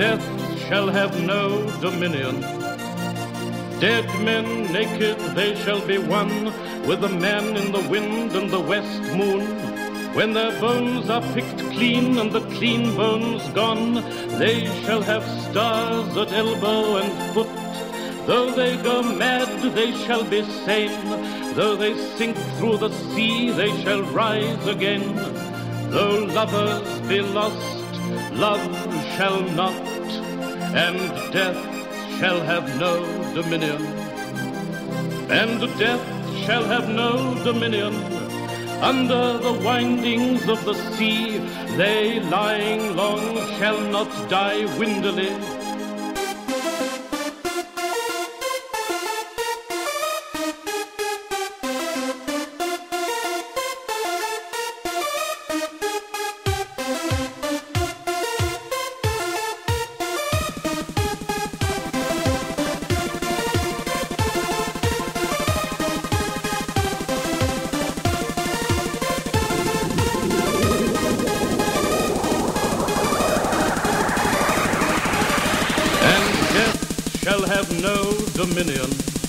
shall have no dominion. Dead men naked they shall be one with the man in the wind and the west moon. When their bones are picked clean and the clean bones gone, they shall have stars at elbow and foot. Though they go mad, they shall be sane. Though they sink through the sea, they shall rise again. Though lovers be lost, love shall not, and death shall have no dominion. And death shall have no dominion. Under the windings of the sea, they lying long shall not die windily. Shall have no dominion.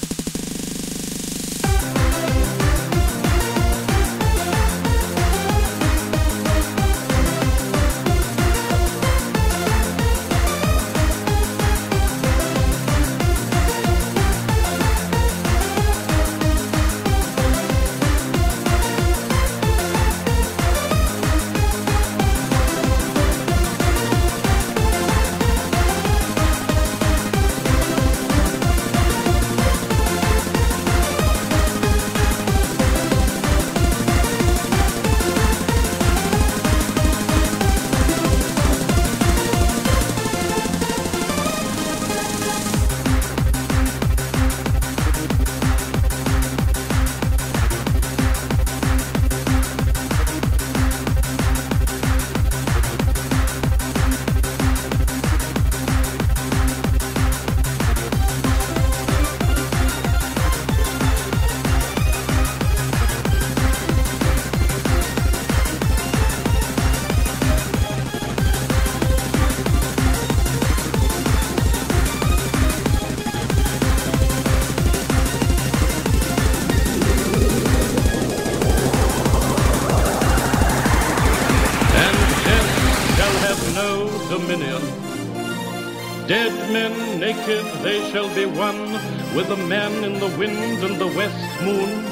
Dead men naked they shall be one with the man in the wind and the west moon.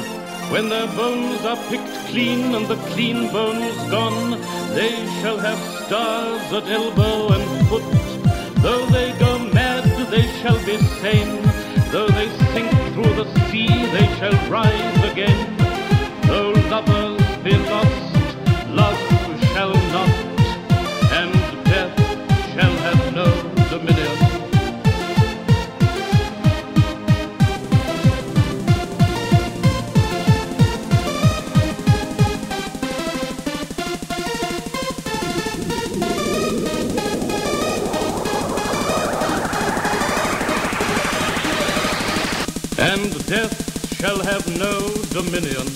When their bones are picked clean and the clean bones gone, they shall have stars at elbow and foot. Though they go mad, they shall be sane. Though they sink through the sea, they shall rise again. Though lovers be lost, And death shall have no dominion.